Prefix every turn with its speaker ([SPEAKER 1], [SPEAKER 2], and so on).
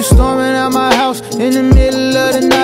[SPEAKER 1] Storming at my house in the middle of the night.